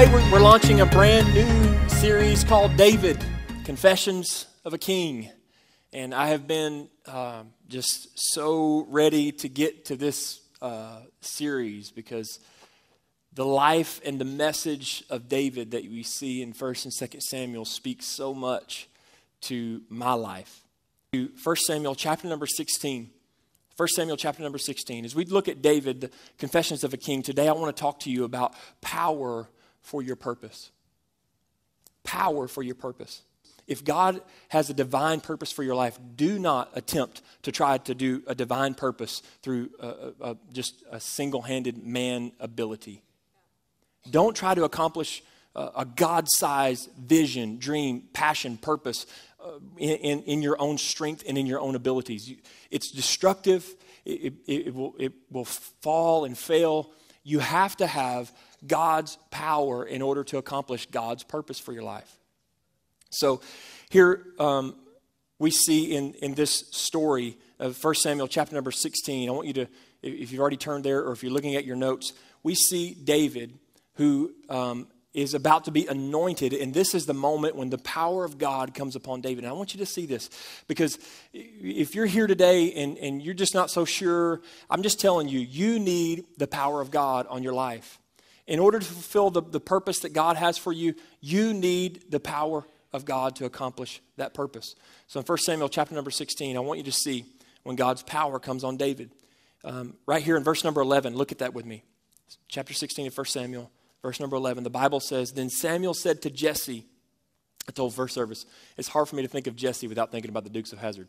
Today we're, launching a brand new series called David Confessions of a King. And I have been uh, just so ready to get to this uh, series because the life and the message of David that we see in 1st and 2nd Samuel speaks so much to my life. 1 Samuel chapter number 16. 1 Samuel chapter number 16. As we look at David, the Confessions of a King, today I want to talk to you about power for your purpose. Power for your purpose. If God has a divine purpose for your life, do not attempt to try to do a divine purpose through a, a, a, just a single handed man ability. Don't try to accomplish a God sized vision, dream, passion, purpose uh, in, in, in, your own strength and in your own abilities. It's destructive, it, it, it, will, it will fall and fail. You have to have God's power in order to accomplish God's purpose for your life. So here um, we see in, in this story of 1 Samuel chapter number 16, I want you to, if you've already turned there or if you're looking at your notes, we see David who um, is about to be anointed, and this is the moment when the power of God comes upon David. And I want you to see this because if you're here today and, and you're just not so sure, I'm just telling you, you need the power of God on your life. In order to fulfill the, the purpose that God has for you, you need the power of God to accomplish that purpose. So in 1 Samuel chapter number 16, I want you to see when God's power comes on David. Um, right here in verse number 11, look at that with me. Chapter 16 of 1 Samuel verse number 11, the Bible says, Then Samuel said to Jesse, I told verse service, it's hard for me to think of Jesse without thinking about the Dukes of Hazzard.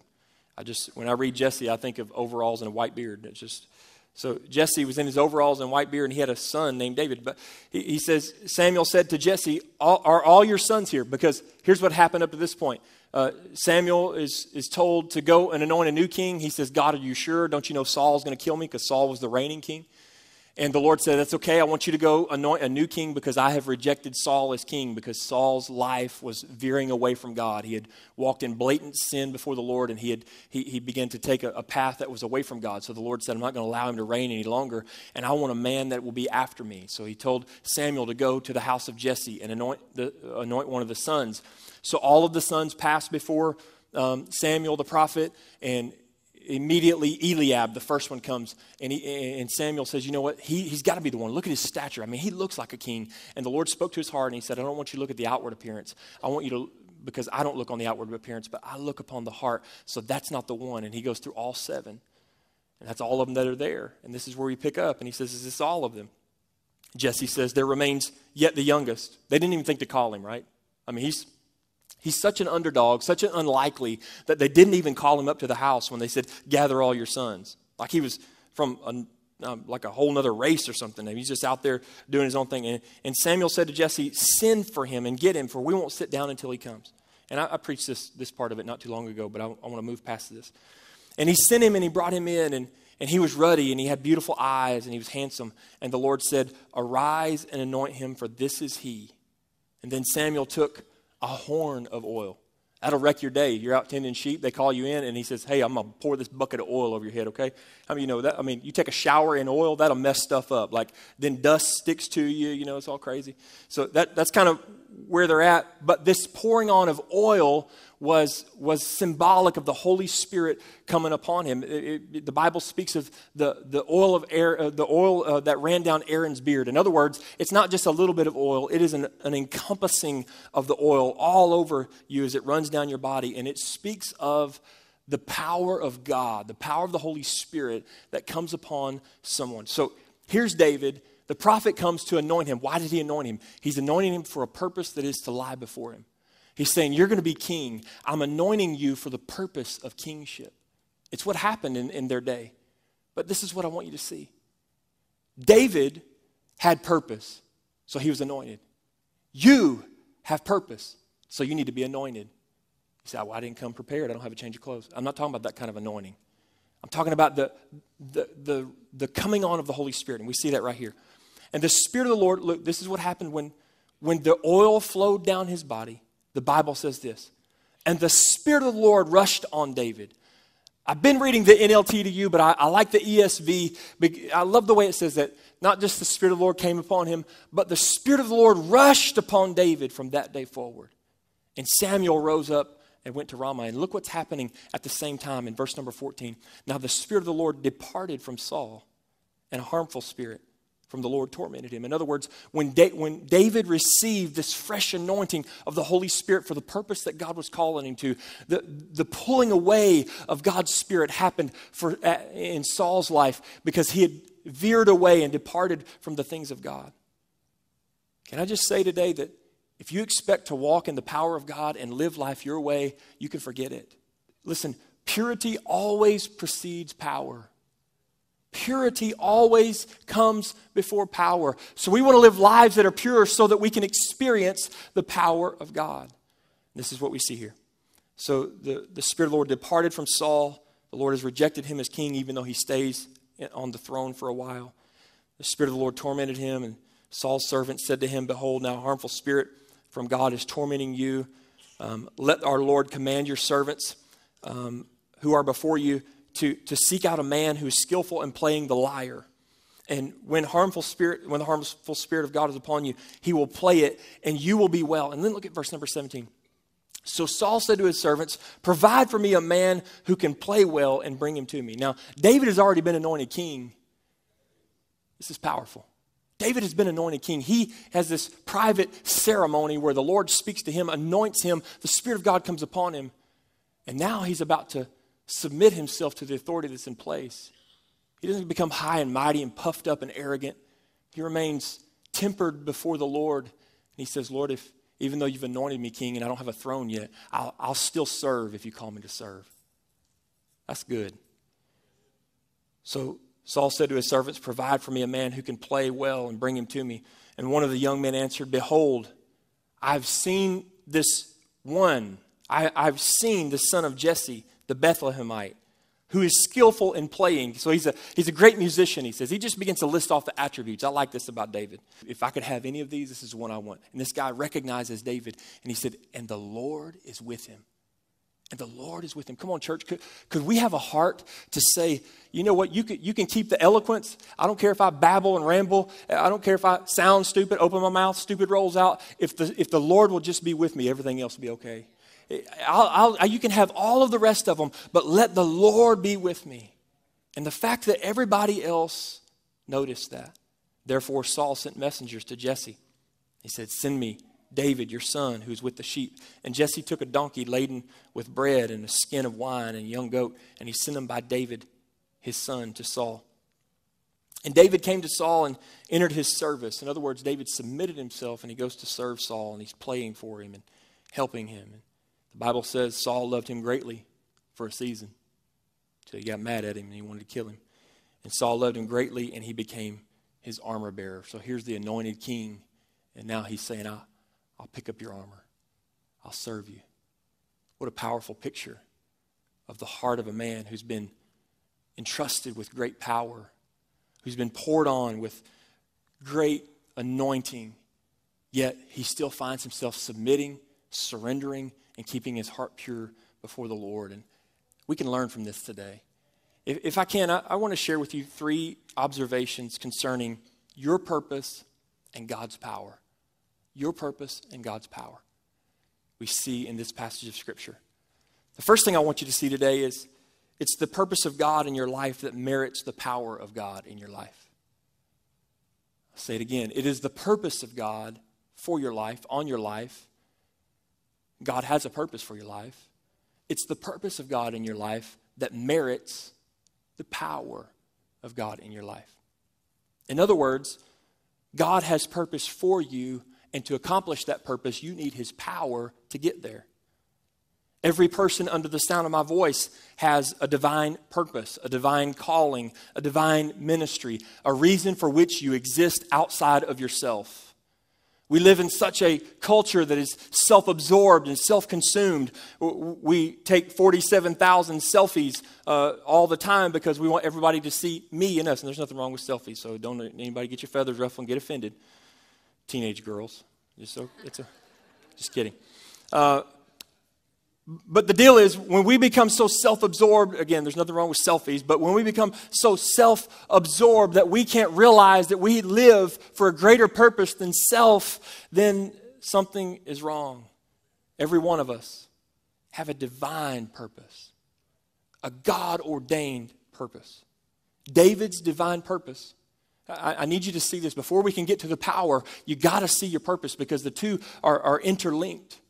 I just, when I read Jesse, I think of overalls and a white beard. It's just, so Jesse was in his overalls and white beard, and he had a son named David. But he, he says, Samuel said to Jesse, all, Are all your sons here? Because here's what happened up to this point. Uh, Samuel is, is told to go and anoint a new king. He says, God, are you sure? Don't you know Saul's going to kill me? Because Saul was the reigning king. And the Lord said, That's okay. I want you to go anoint a new king because I have rejected Saul as king because Saul's life was veering away from God. He had walked in blatant sin before the Lord and he, had, he, he began to take a, a path that was away from God. So the Lord said, I'm not going to allow him to reign any longer. And I want a man that will be after me. So he told Samuel to go to the house of Jesse and anoint, the, anoint one of the sons. So all of the sons passed before um, Samuel the prophet, and immediately Eliab, the first one, comes and, he, and Samuel says, You know what? He, he's got to be the one. Look at his stature. I mean, he looks like a king. And the Lord spoke to his heart and he said, I don't want you to look at the outward appearance. I want you to, because I don't look on the outward appearance, but I look upon the heart. So that's not the one. And he goes through all seven. And that's all of them that are there. And this is where we pick up. And he says, Is this all of them? Jesse says, There remains yet the youngest. They didn't even think to call him, right? I mean, he's He's such an underdog, such an unlikely, that they didn't even call him up to the house when they said, Gather all your sons. Like he was from a, um, like a whole other race or something. He's just out there doing his own thing. And, and, Samuel said to Jesse, Send for him and get him, for we won't sit down until he comes. And I, I preached this, this part of it not too long ago, but I, I want to move past this. And he sent him and he brought him in, and, and he was ruddy and he had beautiful eyes and he was handsome. And the Lord said, Arise and anoint him, for this is he. And then Samuel took a horn of oil. That'll wreck your day. You're out tending sheep, they call you in, and he says, Hey, I'm to pour this bucket of oil over your head, okay? I mean, you know, that, I mean, you take a shower in oil, that'll mess stuff up. Like, then dust sticks to you, you know, it's all crazy. So that, that's kind of where they're at. But this pouring on of oil was, was symbolic of the Holy Spirit coming upon him. It, it, the Bible speaks of the, the oil, of air, uh, the oil uh, that ran down Aaron's beard. In other words, it's not just a little bit of oil, it is an, an encompassing of the oil all over you as it runs down your body. And it speaks of the power of God, the power of the Holy Spirit that comes upon someone. So here's David. The prophet comes to anoint him. Why did he anoint him? He's anointing him for a purpose that is to lie before him. He's saying, You're going to be king. I'm anointing you for the purpose of kingship. It's what happened in, in their day. But this is what I want you to see David had purpose, so he was anointed. You have purpose, so you need to be anointed. You say, oh, Well, I didn't come prepared. I don't have a change of clothes. I'm not talking about that kind of anointing. I'm talking about the, the, the, the coming on of the Holy Spirit, and we see that right here. And the Spirit of the Lord, look, this is what happened when, when the oil flowed down his body the Bible says this And the Spirit of the Lord rushed on David. I've been reading the NLT to you, but I, I, like the ESV. I love the way it says that not just the Spirit of the Lord came upon him, but the Spirit of the Lord rushed upon David from that day forward. And Samuel rose up and went to Ramah. And look what's happening at the same time in verse number 14. Now the Spirit of the Lord departed from Saul, and a harmful spirit from the Lord tormented him. In other words, when, da- when David received this fresh anointing of the Holy Spirit for the purpose that God was calling him to, the, the pulling away of God's Spirit happened for, uh, in Saul's life because he had veered away and departed from the things of God. Can I just say today that if you expect to walk in the power of God and live life your way, you can forget it. Listen, purity always precedes power. Purity always comes before power. So we want to live lives that are pure so that we can experience the power of God. This is what we see here. So the, the Spirit of the Lord departed from Saul. The Lord has rejected him as king, even though he stays on the throne for a while. The Spirit of the Lord tormented him, and Saul's servant said to him, Behold, now a harmful spirit from God is tormenting you. Um, let our Lord command your servants um, who are before you to, to seek out a man who is skillful in playing the lyre. And when harmful spirit, when the harmful spirit of God is upon you, he will play it and you will be well. And then look at verse number 17. So Saul said to his servants, Provide for me a man who can play well and bring him to me. Now, David has already been anointed king. This is powerful. David has been anointed king. He has this private ceremony where the Lord speaks to him, anoints him, the Spirit of God comes upon him, and now he's about to submit himself to the authority that's in place. He doesn't become high and mighty and puffed up and arrogant. He remains tempered before the Lord. And he says, Lord, if even though you've anointed me king and I don't have a throne yet, I'll, I'll still serve if you call me to serve. That's good. So Saul said to his servants, Provide for me a man who can play well and bring him to me. And one of the young men answered, Behold, I've seen this one. I, I've seen the son of Jesse the Bethlehemite, who is skillful in playing. So he's a, he's a great musician, he says. He just begins to list off the attributes. I like this about David. If I could have any of these, this is one I want. And this guy recognizes David, and he said, And the Lord is with him. And the Lord is with him. Come on, church. Could, could we have a heart to say, you know what, you can, you can keep the eloquence. I don't care if I babble and ramble. I don't care if I sound stupid, open my mouth, stupid rolls out. If the, if the Lord will just be with me, everything else will be okay. I'll, I'll, you can have all of the rest of them, but let the Lord be with me. And the fact that everybody else noticed that. Therefore, Saul sent messengers to Jesse. He said, Send me David, your son, who's with the sheep. And Jesse took a donkey laden with bread and a skin of wine and a young goat, and he sent them by David, his son, to Saul. And David came to Saul and entered his service. In other words, David submitted himself and he goes to serve Saul and he's playing for him and helping him. The Bible says Saul loved him greatly for a season until he got mad at him and he wanted to kill him. And Saul loved him greatly and he became his armor bearer. So here's the anointed king. And now he's saying, I'll, I'll pick up your armor, I'll serve you. What a powerful picture of the heart of a man who's been entrusted with great power, who's been poured on with great anointing, yet he still finds himself submitting, surrendering, and keeping his heart pure before the Lord. And we can learn from this today. If, if I can, I, I want to share with you three observations concerning your purpose and God's power. Your purpose and God's power. We see in this passage of Scripture. The first thing I want you to see today is it's the purpose of God in your life that merits the power of God in your life. I'll say it again. It is the purpose of God for your life, on your life, God has a purpose for your life. It's the purpose of God in your life that merits the power of God in your life. In other words, God has purpose for you, and to accomplish that purpose, you need His power to get there. Every person under the sound of my voice has a divine purpose, a divine calling, a divine ministry, a reason for which you exist outside of yourself. We live in such a culture that is self absorbed and self consumed. We take 47,000 selfies uh, all the time because we want everybody to see me and us. And there's nothing wrong with selfies, so don't anybody get your feathers ruffled and get offended. Teenage girls. Just, it's a, just kidding. Uh, But the deal is, when we become so self absorbed, again, there's nothing wrong with selfies, but when we become so self absorbed that we can't realize that we live for a greater purpose than self, then something is wrong. Every one of us have a divine purpose, a God ordained purpose. David's divine purpose. I, I, need you to see this. Before we can get to the power, you got to see your purpose because the two are, are interlinked.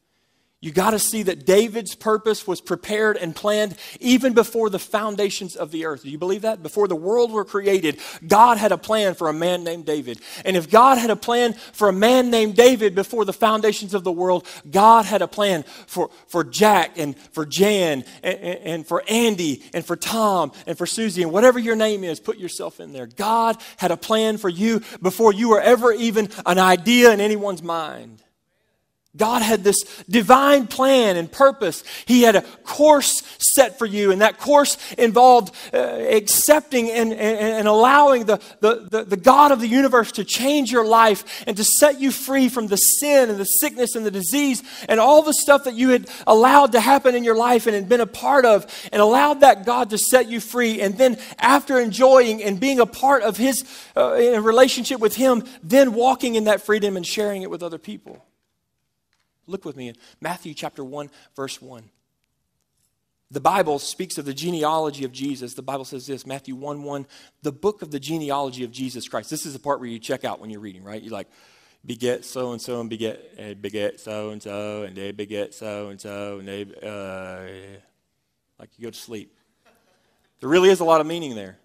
You got to see that David's purpose was prepared and planned even before the foundations of the earth. Do you believe that? Before the world were created, God had a plan for a man named David. And if God had a plan for a man named David before the foundations of the world, God had a plan for, for Jack and for Jan and, and for Andy and for Tom and for Susie and whatever your name is, put yourself in there. God had a plan for you before you were ever even an idea in anyone's mind. God had this divine plan and purpose. He had a course set for you, and that course involved uh, accepting and, and, and allowing the, the, the, the, God of the universe to change your life and to set you free from the sin and the sickness and the disease and all the stuff that you had allowed to happen in your life and had been a part of, and allowed that God to set you free. And then, after enjoying and being a part of His uh, relationship with Him, then walking in that freedom and sharing it with other people. Look with me in Matthew chapter 1, verse 1. The Bible speaks of the genealogy of Jesus. The Bible says this Matthew 1 1, the book of the genealogy of Jesus Christ. This is the part where you check out when you're reading, right? You're like, beget so and so and beget, and beget so and so, and they beget so and so, and they, uh, like you go to sleep. There really is a lot of meaning there.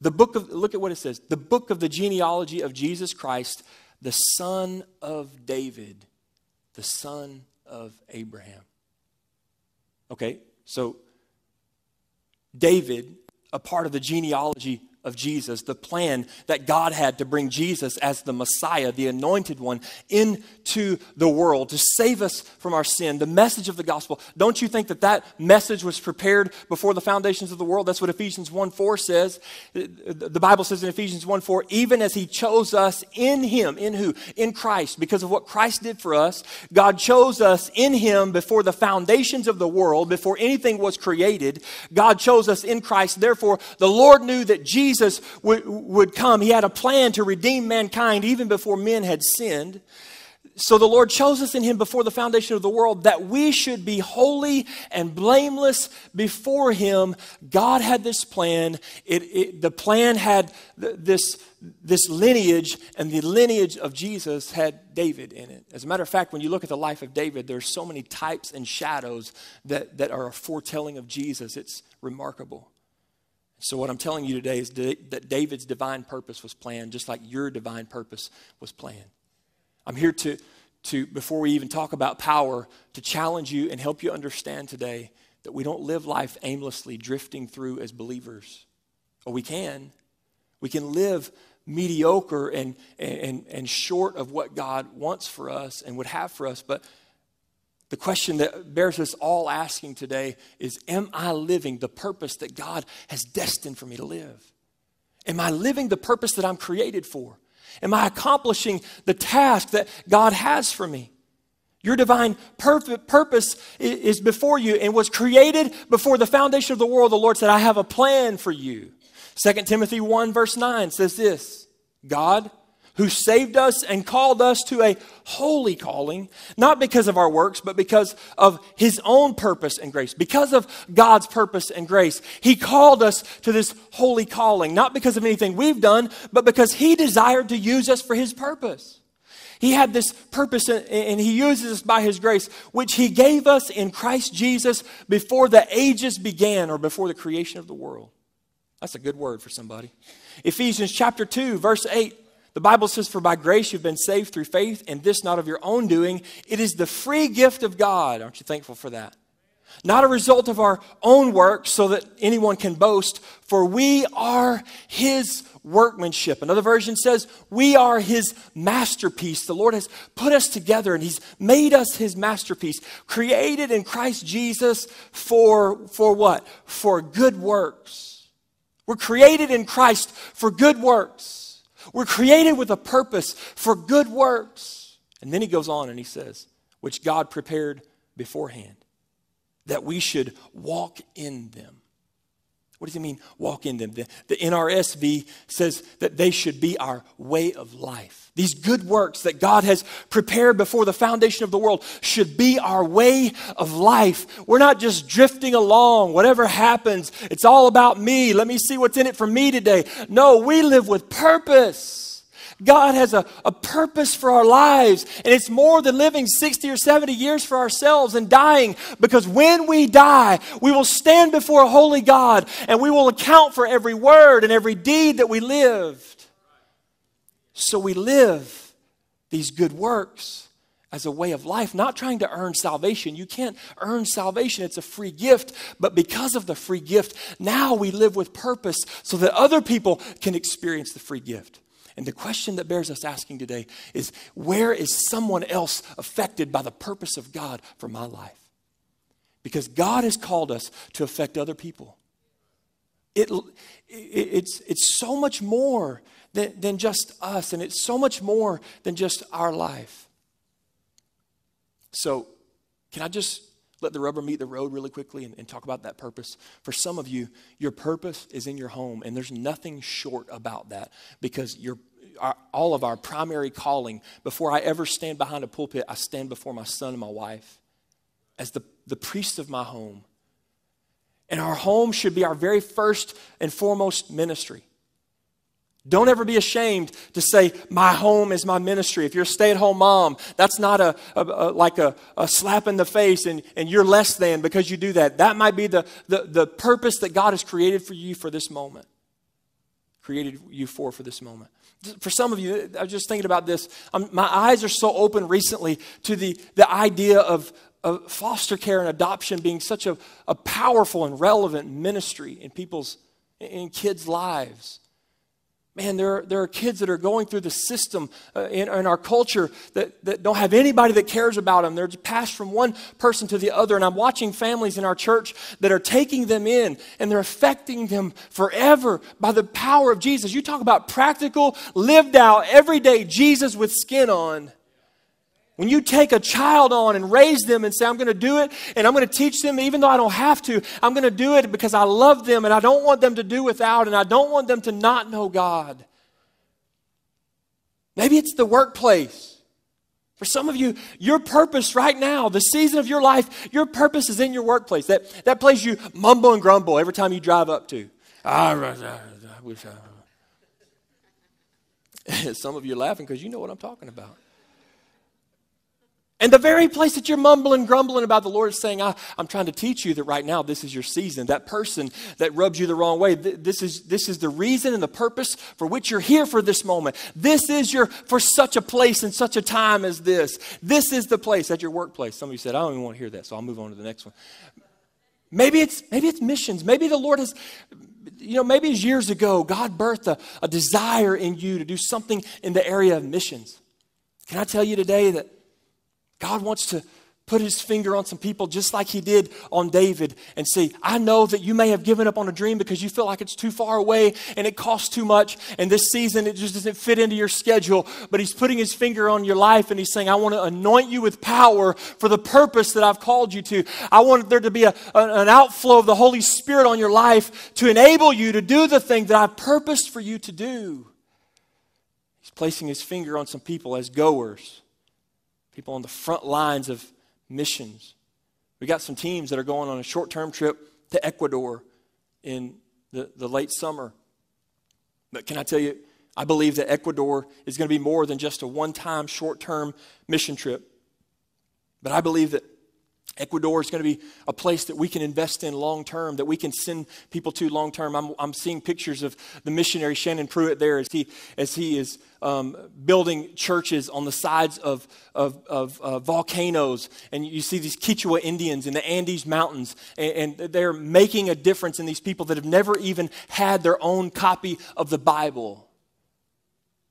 The book of, look at what it says the book of the genealogy of Jesus Christ the son of David, the son of Abraham. Okay, so David, a part of the genealogy of Jesus, the plan that God had to bring Jesus as the Messiah, the anointed one, into the world to save us from our sin, the message of the gospel. Don't you think that that message was prepared before the foundations of the world? That's what Ephesians 1 4 says. The Bible says in Ephesians 1 4, even as He chose us in Him, in who? In Christ, because of what Christ did for us. God chose us in Him before the foundations of the world, before anything was created. God chose us in Christ. Therefore, the Lord knew that Jesus Jesus would, would come. He had a plan to redeem mankind even before men had sinned. So the Lord chose us in Him before the foundation of the world that we should be holy and blameless before Him. God had this plan. It, it, the plan had this, this lineage, and the lineage of Jesus had David in it. As a matter of fact, when you look at the life of David, there's so many types and shadows that, that are a foretelling of Jesus. It's remarkable. So, what I'm telling you today is that David's divine purpose was planned just like your divine purpose was planned. I'm here to, to, before we even talk about power, to challenge you and help you understand today that we don't live life aimlessly drifting through as believers. Or we can. We can live mediocre and, and, and short of what God wants for us and would have for us, but the question that bears us all asking today is Am I living the purpose that God has destined for me to live? Am I living the purpose that I'm created for? Am I accomplishing the task that God has for me? Your divine purpose is before you and was created before the foundation of the world. The Lord said, I have a plan for you. 2 Timothy 1, verse 9 says this God who saved us and called us to a holy calling, not because of our works, but because of his own purpose and grace. Because of God's purpose and grace, he called us to this holy calling, not because of anything we've done, but because he desired to use us for his purpose. He had this purpose and he uses us by his grace, which he gave us in Christ Jesus before the ages began or before the creation of the world. That's a good word for somebody. Ephesians chapter 2, verse 8 the Bible says, For by grace you've been saved through faith, and this not of your own doing. It is the free gift of God. Aren't you thankful for that? Not a result of our own work so that anyone can boast, for we are his workmanship. Another version says, We are his masterpiece. The Lord has put us together and he's made us his masterpiece, created in Christ Jesus for, for what? For good works. We're created in Christ for good works. We're created with a purpose for good works. And then he goes on and he says, which God prepared beforehand, that we should walk in them. What does it mean, walk in them? The, the, NRSV says that they should be our way of life. These good works that God has prepared before the foundation of the world should be our way of life. We're not just drifting along, whatever happens, it's all about me. Let me see what's in it for me today. No, we live with purpose. God has a, a purpose for our lives, and it's more than living 60 or 70 years for ourselves and dying, because when we die, we will stand before a holy God and we will account for every word and every deed that we lived. So we live these good works as a way of life, not trying to earn salvation. You can't earn salvation, it's a free gift. But because of the free gift, now we live with purpose so that other people can experience the free gift. And the question that bears us asking today is where is someone else affected by the purpose of God for my life? Because God has called us to affect other people. It, it, it's, it's so much more than, than just us, and it's so much more than just our life. So, can I just let the rubber meet the road really quickly and, and, talk about that purpose. For some of you, your purpose is in your home, and there's nothing short about that because your, our, all of our primary calling, before I ever stand behind a pulpit, I stand before my son and my wife as the, the priest of my home. And our home should be our very first and foremost ministry. Don't ever be ashamed to say, My home is my ministry. If you're a stay at home mom, that's not a, a, a, like a, a slap in the face and, and you're less than because you do that. That might be the, the, the purpose that God has created for you for this moment. Created you for for this moment. For some of you, I was just thinking about this. Um, my eyes are so open recently to the, the idea of, of foster care and adoption being such a, a powerful and relevant ministry in people's, in kids' lives. Man, there are, there are kids that are going through the system uh, in, in, our culture that, that don't have anybody that cares about them. They're passed from one person to the other. And I'm watching families in our church that are taking them in and they're affecting them forever by the power of Jesus. You talk about practical, lived out, everyday Jesus with skin on. When you take a child on and raise them and say, I'm going to do it and I'm going to teach them, even though I don't have to, I'm going to do it because I love them and I don't want them to do without and I don't want them to not know God. Maybe it's the workplace. For some of you, your purpose right now, the season of your life, your purpose is in your workplace. That, that place you mumble and grumble every time you drive up to. Ah. Some of you are laughing because you know what I'm talking about. And the very place that you're mumbling, grumbling about, the Lord is saying, I, am trying to teach you that right now this is your season. That person that rubs you the wrong way, th- this, is, this is the reason and the purpose for which you're here for this moment. This is your, for such a place and such a time as this. This is the place at your workplace. Some of you said, I don't even want to hear that, so I'll move on to the next one. Maybe it's, maybe it's missions. Maybe the Lord has, you know, maybe it's years ago, God birthed a, a desire in you to do something in the area of missions. Can I tell you today that God wants to put his finger on some people just like he did on David and say, I know that you may have given up on a dream because you feel like it's too far away and it costs too much and this season it just doesn't fit into your schedule. But he's putting his finger on your life and he's saying, I want to anoint you with power for the purpose that I've called you to. I want there to be a, an outflow of the Holy Spirit on your life to enable you to do the thing that I've purposed for you to do. He's placing his finger on some people as goers people on the front lines of missions. We got some teams that are going on a short term trip to Ecuador in the, the late summer. But can I tell you, I believe that Ecuador is going to be more than just a one time short term mission trip. But I believe that Ecuador is going to be a place that we can invest in long term, that we can send people to long term. I'm, I'm seeing pictures of the missionary Shannon Pruitt there as he, as he is um, building churches on the sides of, of, of uh, volcanoes. And you see these Quechua Indians in the Andes Mountains, and, and they're making a difference in these people that have never even had their own copy of the Bible.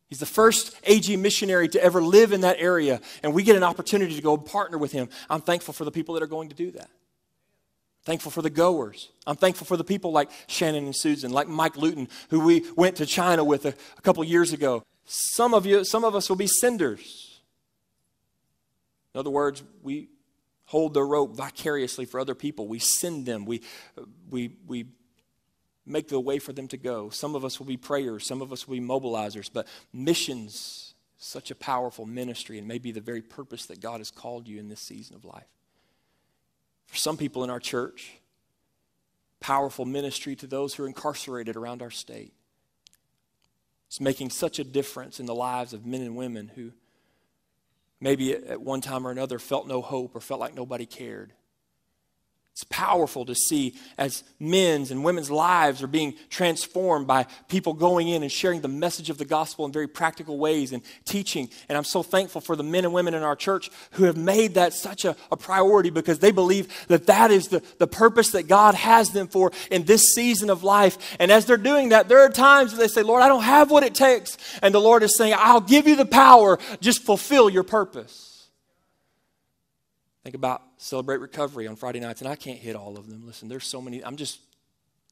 He's the first AG missionary to ever live in that area, and we get an opportunity to go partner with him. I'm thankful for the people that are going to do that. Thankful for the goers. I'm thankful for the people like Shannon and Susan, like Mike Luton, who we went to China with a, a couple years ago. Some of you, some of us will be senders. In other words, we hold the rope vicariously for other people. We send them. We, we, we make the way for them to go. Some of us will be prayers, some of us will be mobilizers, but missions, such a powerful ministry, and maybe the very purpose that God has called you in this season of life. For some people in our church, powerful ministry to those who are incarcerated around our state. It's making such a difference in the lives of men and women who maybe at one time or another felt no hope or felt like nobody cared. It's powerful to see as men's and women's lives are being transformed by people going in and sharing the message of the gospel in very practical ways and teaching. And I'm so thankful for the men and women in our church who have made that such a, a priority because they believe that that is the, the purpose that God has them for in this season of life. And as they're doing that, there are times they say, Lord, I don't have what it takes. And the Lord is saying, I'll give you the power, just fulfill your purpose. Think about Celebrate Recovery on Friday nights, and I can't hit all of them. Listen, there's so many. I'm just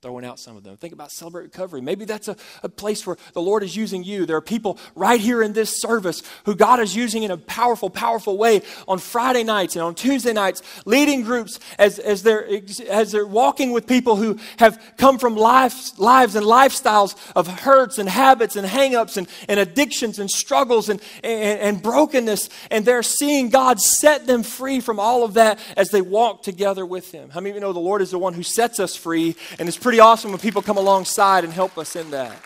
throwing out some of them. Think about Celebrate Recovery. Maybe that's a, a place where the Lord is using you. There are people right here in this service who God is using in a powerful, powerful way on Friday nights and on Tuesday nights, leading groups as, as, they're, as they're walking with people who have come from life, lives and lifestyles of hurts and habits and hangups and, and addictions and struggles and, and, and brokenness. And they're seeing God set them free from all of that as they walk together with Him. How many of you know the Lord is the one who sets us free and is pretty pretty awesome when people come alongside and help us in that.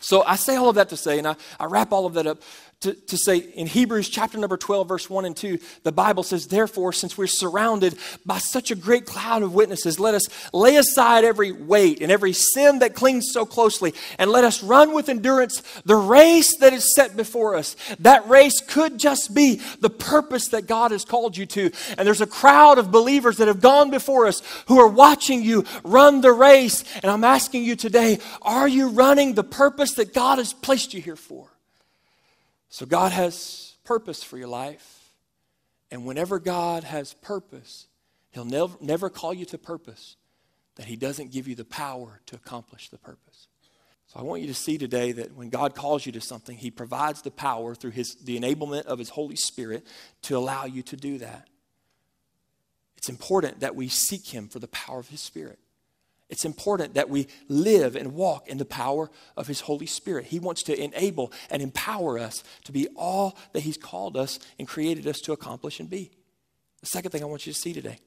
So I say all of that to say, and I, I wrap all of that up to, to say in Hebrews chapter number 12, verse 1 and 2, the Bible says, Therefore, since we're surrounded by such a great cloud of witnesses, let us lay aside every weight and every sin that clings so closely, and let us run with endurance the race that is set before us. That race could just be the purpose that God has called you to. And there's a crowd of believers that have gone before us who are watching you run the race. And I'm asking you today, are you running the purpose that God has placed you here for? So, God has purpose for your life. And whenever God has purpose, He'll never, never call you to purpose that He doesn't give you the power to accomplish the purpose. So I want you to see today that when God calls you to something, He provides the power through his, the enablement of His Holy Spirit to allow you to do that. It's important that we seek Him for the power of His Spirit. It's important that we live and walk in the power of His Holy Spirit. He wants to enable and empower us to be all that He's called us and created us to accomplish and be. The second thing I want you to see today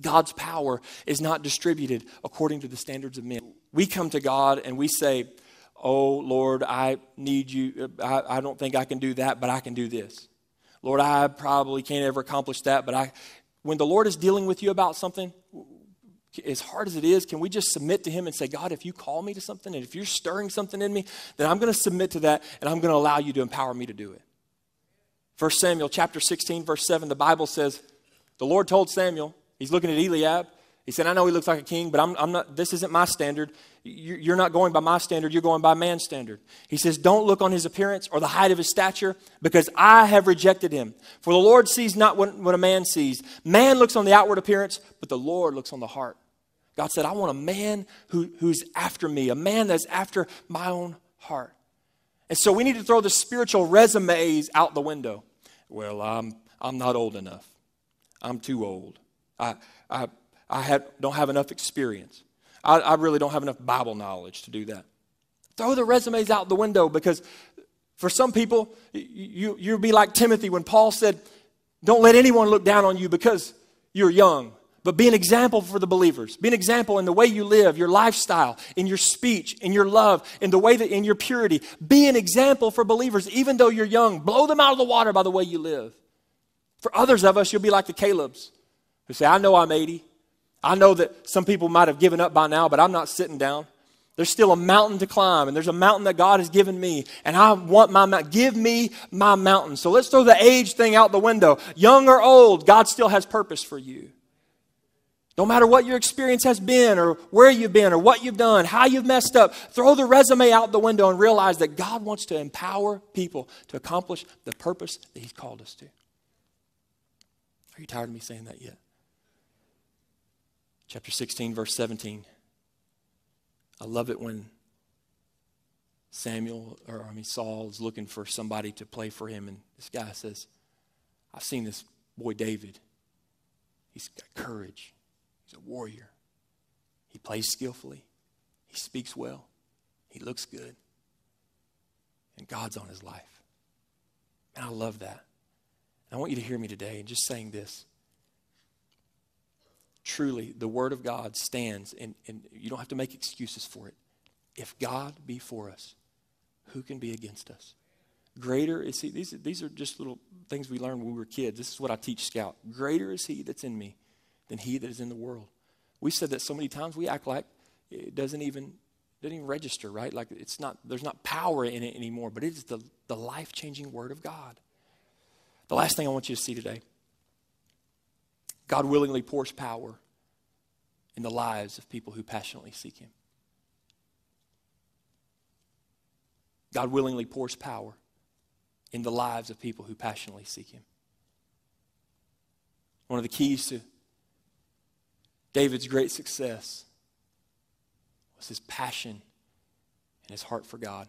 God's power is not distributed according to the standards of men. We come to God and we say, Oh, Lord, I need you. I, I don't think I can do that, but I can do this. Lord, I probably can't ever accomplish that, but I. When the Lord is dealing with you about something, as hard as it is, can we just submit to Him and say, God, if you call me to something and if you're stirring something in me, then I'm going to submit to that and I'm going to allow you to empower me to do it. 1 Samuel chapter 16, verse 7, the Bible says, The Lord told Samuel, he's looking at Eliab. He said, I know he looks like a king, but I'm, I'm not, this isn't my standard. You're not going by my standard, you're going by man's standard. He says, Don't look on his appearance or the height of his stature, because I have rejected him. For the Lord sees not what, what a man sees. Man looks on the outward appearance, but the Lord looks on the heart. God said, I want a man who, who's after me, a man that's after my own heart. And so we need to throw the spiritual resumes out the window. Well, I'm, I'm not old enough. I'm too old. I, I, I have, don't have enough experience. I, I really don't have enough Bible knowledge to do that. Throw the resumes out the window because for some people, you, you'll be like Timothy when Paul said, Don't let anyone look down on you because you're young but be an example for the believers. Be an example in the way you live, your lifestyle, in your speech, in your love, in the way that in your purity. Be an example for believers, even though you're young. Blow them out of the water by the way you live. For others of us, you'll be like the Calebs who say, I know I'm 80. I know that some people might have given up by now, but I'm not sitting down. There's still a mountain to climb, and there's a mountain that God has given me, and I want my mountain. Give me my mountain. So let's throw the age thing out the window. Young or old, God still has purpose for you. No matter what your experience has been, or where you've been, or what you've done, how you've messed up, throw the resume out the window and realize that God wants to empower people to accomplish the purpose that He's called us to. Are you tired of me saying that yet? Chapter 16, verse 17. I love it when Samuel, or I mean, Saul is looking for somebody to play for him, and this guy says, I've seen this boy David. He's got courage, he's a warrior. He plays skillfully, he speaks well, he looks good, and God's on his life. And I love that. And I want you to hear me today and just saying this. Truly, the Word of God stands, and, and you don't have to make excuses for it. If God be for us, who can be against us? Greater is He. These, these are just little things we learned when we were kids. This is what I teach Scout. Greater is He that's in me than He that is in the world. We said that so many times we act like it doesn't even doesn't even register, right? Like it's not there's not power in it anymore, but it is the, the life-changing word of God. The last thing I want you to see today. God willingly pours power in the lives of people who passionately seek Him. God willingly pours power in the lives of people who passionately seek Him. One of the keys to David's great success was his passion and his heart for God.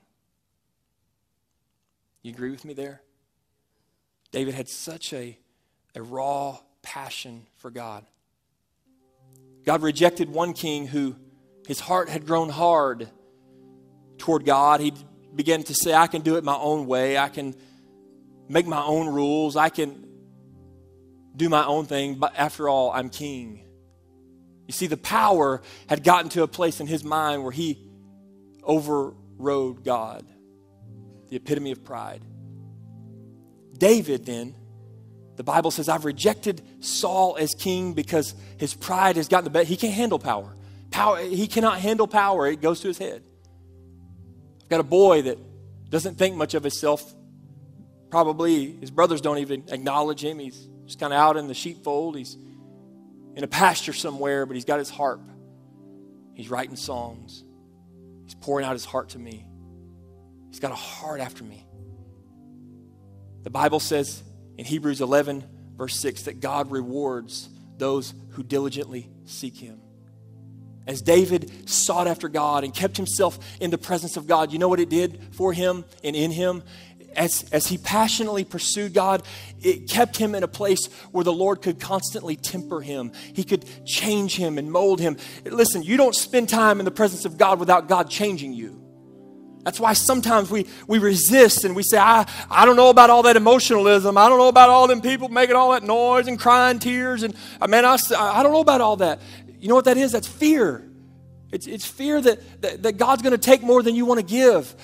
You agree with me there? David had such a, a raw passion for God. God rejected one king who his heart had grown hard toward God. He began to say, I can do it my own way. I can make my own rules. I can do my own thing. But after all, I'm king. You see, the power had gotten to a place in his mind where he overrode God, the epitome of pride. David, then, the Bible says, I've rejected Saul as king because his pride has gotten the better. He can't handle power. power. He cannot handle power, it goes to his head. I've got a boy that doesn't think much of himself. Probably his brothers don't even acknowledge him. He's just kind of out in the sheepfold. He's in a pasture somewhere, but he's got his harp. He's writing songs. He's pouring out his heart to me. He's got a heart after me. The Bible says in Hebrews 11, verse 6, that God rewards those who diligently seek him. As David sought after God and kept himself in the presence of God, you know what it did for him and in him? As, as he passionately pursued God, it kept him in a place where the Lord could constantly temper him. He could change him and mold him. Listen, you don't spend time in the presence of God without God changing you. That's why sometimes we, we resist and we say, I, I don't know about all that emotionalism. I don't know about all them people making all that noise and crying tears. And uh, man, I, I don't know about all that. You know what that is? That's fear. It's, it's fear that, that, that God's going to take more than you want to give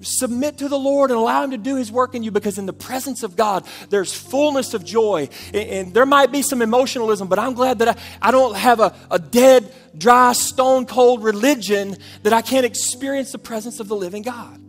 submit to the Lord and allow Him to do His work in you because in the presence of God, there's fullness of joy. And, and there might be some emotionalism, but I'm glad that I, I don't have a, a dead, dry, stone cold religion that I can't experience the presence of the living God.